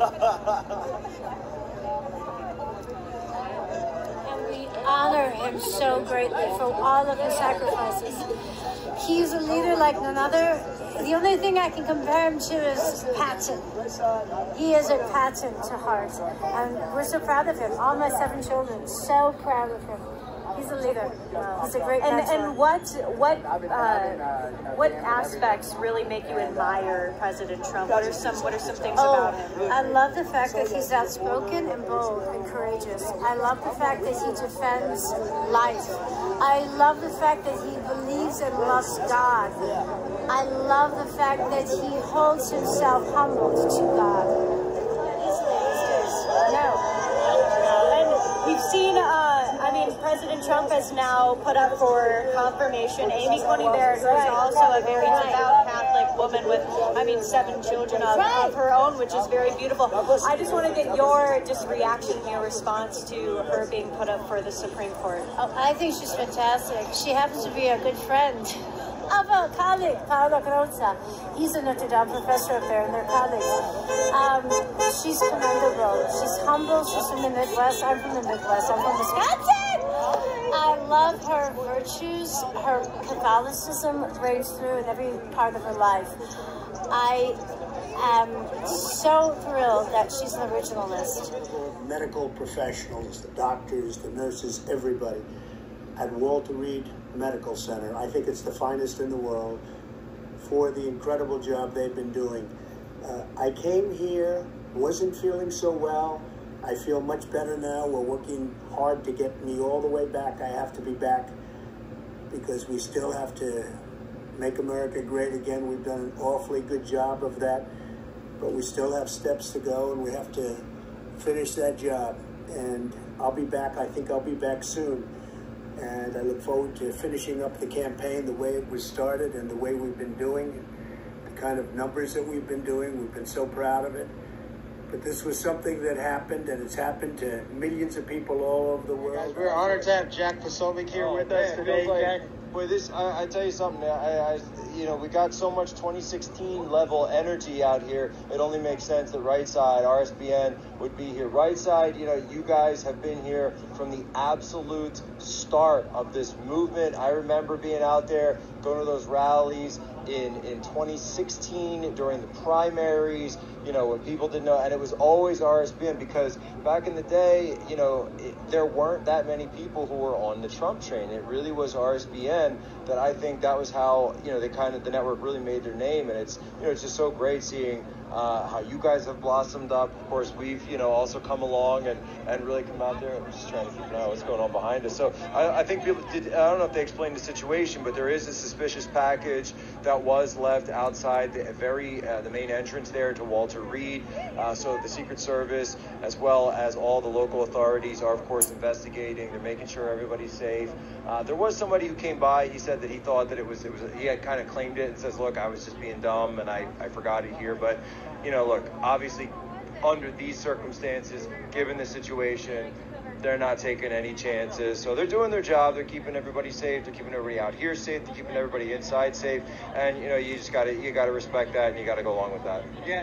And we honor him so greatly for all of his sacrifices. He's a leader like none other. The only thing I can compare him to is Patton. He is a Patton to heart. And we're so proud of him. All my seven children, so proud of him. He's a leader. He's a great And mentor. and what what uh, what aspects really make you admire President Trump? What are some what are some things about him? Oh, I love the fact that he's outspoken and bold and courageous. I love the fact that he defends life. I love the fact that he believes and loves God. I love the fact that he holds himself humbled to God. Trump has now put up for confirmation Amy Coney Barrett, who is also a very devout Catholic woman with, I mean, seven children of, of her own, which is very beautiful. I just want to get your just reaction, your response to her being put up for the Supreme Court. Oh, I think she's fantastic. She happens to be a good friend of a colleague, Paolo Carozza. He's a Notre Dame professor up there, and they're colleagues. Um, she's commendable. She's humble. She's from the Midwest. I'm from the Midwest. I'm from Wisconsin. Love her virtues. Her Catholicism reigns through in every part of her life. I am so thrilled that she's an originalist. medical professionals, the doctors, the nurses, everybody at Walter Reed Medical Center. I think it's the finest in the world for the incredible job they've been doing. Uh, I came here, wasn't feeling so well. I feel much better now. We're working hard to get me all the way back. I have to be back because we still have to make America great again. We've done an awfully good job of that, but we still have steps to go and we have to finish that job. And I'll be back. I think I'll be back soon. And I look forward to finishing up the campaign the way it was started and the way we've been doing, the kind of numbers that we've been doing. We've been so proud of it. But this was something that happened, and it's happened to millions of people all over the world. Guys, We're honored to have Jack Posobiec here with us today. Jack. Boy, this I, I tell you something. I, I, you know, we got so much 2016 level energy out here. It only makes sense that Right Side RSBN would be here. Right Side, you know, you guys have been here from the absolute start of this movement. I remember being out there, going to those rallies in in 2016 during the primaries. You know, when people didn't know, and it was always RSBN because back in the day, you know, it, there weren't that many people who were on the Trump train. It really was RSBN that I think that was how you know they kind of the network really made their name, and it's you know it's just so great seeing uh, how you guys have blossomed up. Of course, we've you know also come along and, and really come out there. I'm just trying to keep an eye on what's going on behind us. So I, I think people did. I don't know if they explained the situation, but there is a suspicious package that was left outside the very uh, the main entrance there to Walter Reed. Uh, so the Secret Service, as well as all the local authorities, are of course investigating. They're making sure everybody's safe. Uh, there was somebody who came by. He said that he thought that it was it was he had kind of claimed it and says, "Look, I was just being dumb and I I forgot it here." But you know, look, obviously under these circumstances, given the situation, they're not taking any chances. So they're doing their job. They're keeping everybody safe. They're keeping everybody out here safe. They're keeping everybody inside safe. And you know, you just got to you got to respect that, and you got to go along with that. Yeah.